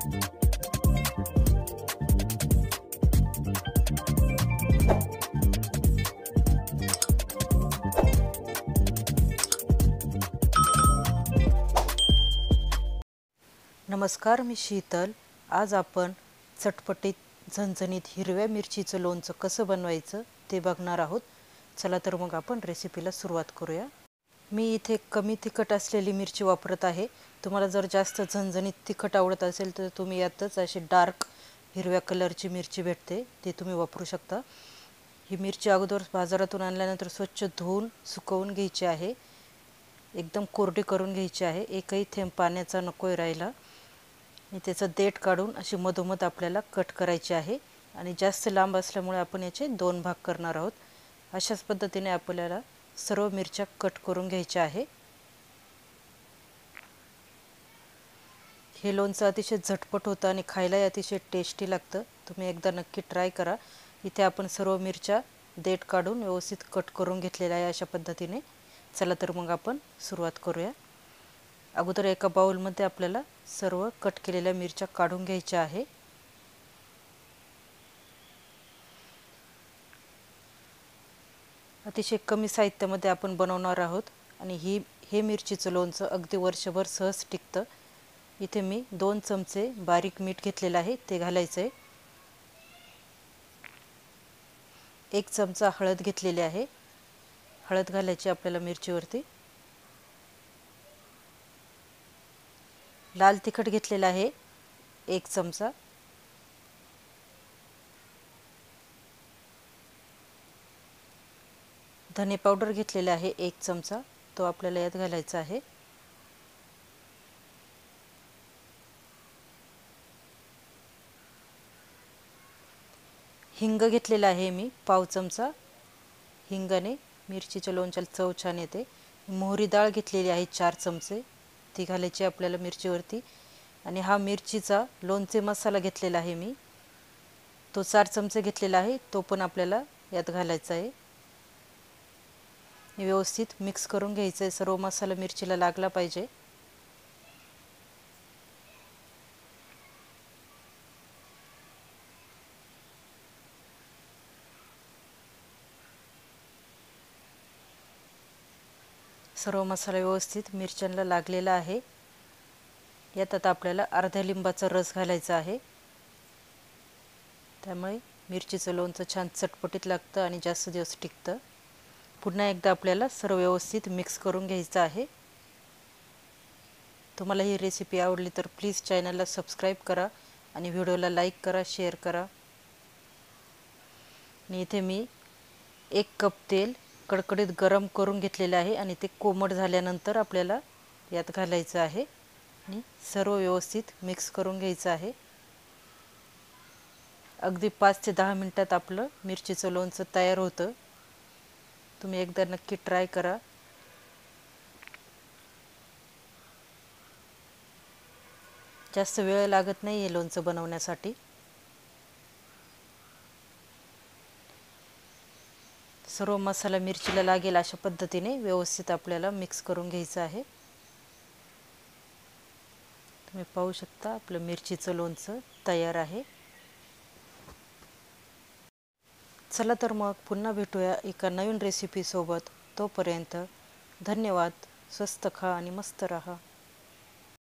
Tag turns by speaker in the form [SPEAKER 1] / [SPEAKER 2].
[SPEAKER 1] नमस्कार मी शीतल. आज आपण चटपटीत झणझणीत हिरव्या मिरचीचं लोणचं कसं बनवायचं ते बघणार आहोत. चला तर मग आपण रेसिपीला सुरुवात करूया. मी इथे कमी तिखट असलेली मिरची वापरत आहे. तुम्हाला जर जास्त झणझणीत तिखट आवडत असेल तर तुम्ही यातच अशी डार्क हिरव्या कलरची मिरची भेटते. ती तुम्ही वापरू शकता. ही मिरची अगोदर बाजारातून आणल्यानंतर स्वच्छ धुवून सुकवून घ्यायची आहे. एकदम कोरडी करून घ्यायची आहे. एकही थेंब पाण्याचा नको राहिला. त्याचं देठ काढून अशी मधोमध आपल्याला कट करायची आहे. आणि जास्त लांब असल्यामुळे आपण याचे दोन भाग करणार आहोत. अशाच पद्धतीने आपल्याला सर्व मिरच्या कट करून घ्यायच्या आहे. हे लोणचं अतिशय झटपट होतं आणि खायलाही अतिशय टेस्टी लागतं. तुम्ही एकदा नक्की ट्राय करा. इथे आपण सर्व मिरच्या देठ काढून व्यवस्थित कट करून घेतलेल्या आहे अशा पद्धतीने. चला तर मग आपण सुरुवात करूया. अगोदर एका बाउलमध्ये आपल्याला सर्व कट केलेल्या मिरच्या काढून घ्यायच्या आहे. अतिशय कमी साहित्यामध्ये आपण बनवणार आहोत. आणि ही हे मिरचीचं लोणचं अगदी वर्षभर सहज टिकतं. इथे मी दोन चमचे बारीक मीठ घेतलेलं आहे ते घालायचं आहे एक चमचा हळद घेतलेली आहे. हळद घालायची आपल्याला मिरचीवरती. लाल तिखट घेतलेलं आहे एक चमचा. धने पावडर घेतलेला आहे एक चमचा. तो आपल्याला यात घालायचा आहे. हिंग घेतलेला आहे मी पाव चमचा. हिंगाने मिरचीच्या लोणच्याला चव छान येते. मोहरी डाळ घेतलेली आहे चार चमचे. ती घालायची आपल्याला मिरचीवरती. आणि हा मिरचीचा लोणचे मसाला घेतलेला आहे मी. तो चार चमचे घेतलेला आहे. तो पण आपल्याला यात घालायचा आहे. व्यवस्थित मिक्स करून घ्यायचं आहे सर्व मसाला मिरचीला लागला पाहिजे. सर्व मसाला व्यवस्थित मिरच्यांना लागलेला आहे. यात आता आपल्याला अर्ध्या लिंबाचा रस घालायचा आहे. त्यामुळे मिरचीचं लोणचं छान चटपटीत लागतं आणि जास्त दिवस टिकतं. पुन्हा एकदा आपल्याला सर्व व्यवस्थित मिक्स करून घ्यायचं आहे. तुम्हाला ही रेसिपी आवडली तर प्लीज चॅनलला सबस्क्राईब करा आणि व्हिडिओला लाईक करा शेअर करा. आणि इथे मी एक कप तेल कडकडीत गरम करून घेतलेलं आहे आणि ते कोमट झाल्यानंतर आपल्याला यात घालायचं आहे आणि सर्व व्यवस्थित मिक्स करून घ्यायचं आहे. अगदी पाच ते दहा मिनटात आपलं मिरचीचं लोणचं तयार होतं. तुम्ही एकदा नक्की ट्राय करा. जास्त वेळ लागत नाही हे लोणचं बनवण्यासाठी. सर्व मसाला मिरचीला लागेल अशा पद्धतीने व्यवस्थित आपल्याला मिक्स करून घ्यायचं आहे. तुम्ही पाहू शकता आपलं मिरचीचं लोणचं तयार आहे. चला तर मग पुन्हा भेटूया एका नवीन रेसिपीसोबत तोपर्यंत धन्यवाद. स्वस्त खा आणि मस्त रहा.